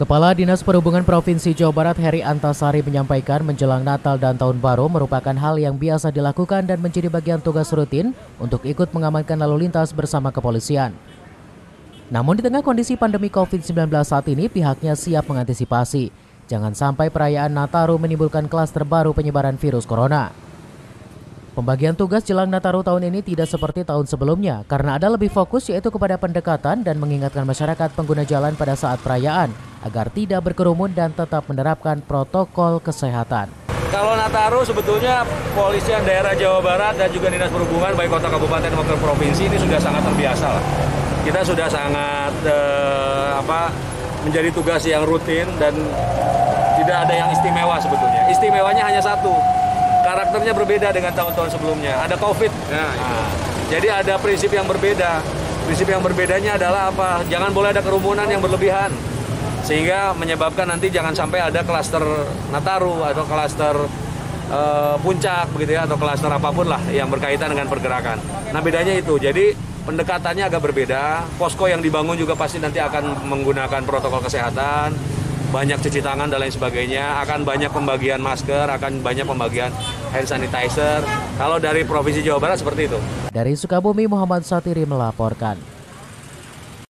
Kepala Dinas Perhubungan Provinsi Jawa Barat Heri Antasari menyampaikan menjelang Natal dan Tahun Baru merupakan hal yang biasa dilakukan dan menjadi bagian tugas rutin untuk ikut mengamankan lalu lintas bersama kepolisian. Namun di tengah kondisi pandemi COVID-19 saat ini pihaknya siap mengantisipasi. Jangan sampai perayaan Nataru menimbulkan klaster baru penyebaran virus corona. Pembagian tugas jelang Nataru tahun ini tidak seperti tahun sebelumnya karena ada lebih fokus yaitu kepada pendekatan dan mengingatkan masyarakat pengguna jalan pada saat perayaan agar tidak berkerumun dan tetap menerapkan protokol kesehatan. Kalau Nataru sebetulnya polisian daerah Jawa Barat dan juga dinas perhubungan baik kota kabupaten maupun provinsi ini sudah sangat terbiasa lah. Kita sudah sangat eh, apa menjadi tugas yang rutin dan tidak ada yang istimewa sebetulnya. Istimewanya hanya satu, karakternya berbeda dengan tahun-tahun sebelumnya. Ada COVID. Nah, nah, jadi ada prinsip yang berbeda. Prinsip yang berbedanya adalah apa? Jangan boleh ada kerumunan yang berlebihan sehingga menyebabkan nanti jangan sampai ada klaster Nataru atau klaster uh, puncak begitu ya atau klaster apa pun lah yang berkaitan dengan pergerakan. Nah bedanya itu, jadi pendekatannya agak berbeda. Posko yang dibangun juga pasti nanti akan menggunakan protokol kesehatan, banyak cuci tangan dan lain sebagainya, akan banyak pembagian masker, akan banyak pembagian hand sanitizer. Kalau dari Provinsi Jawa Barat seperti itu. Dari Sukabumi, Muhammad Satiri melaporkan.